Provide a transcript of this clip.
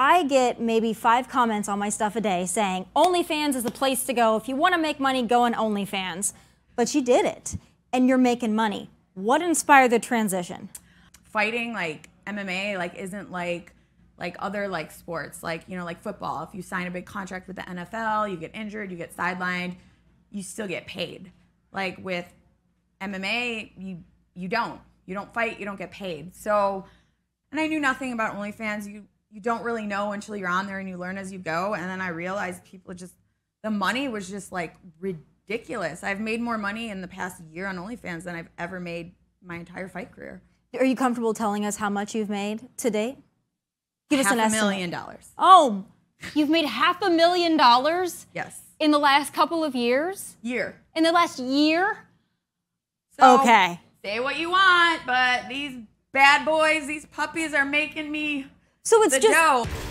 I get maybe five comments on my stuff a day saying OnlyFans is the place to go. If you want to make money, go on OnlyFans. But you did it, and you're making money. What inspired the transition? Fighting like MMA like isn't like like other like sports like you know like football if you sign a big contract with the NFL you get injured you get sidelined you still get paid like with MMA you you don't you don't fight you don't get paid so and I knew nothing about OnlyFans you you don't really know until you're on there and you learn as you go and then I realized people just the money was just like ridiculous I've made more money in the past year on OnlyFans than I've ever made my entire fight career Are you comfortable telling us how much you've made to date? Give us half an a estimate. million dollars Oh, you've made half a million dollars yes in the last couple of years? year In the last year? So, Okay. Say what you want, but these bad boys, these puppies are making me So it's the just dough.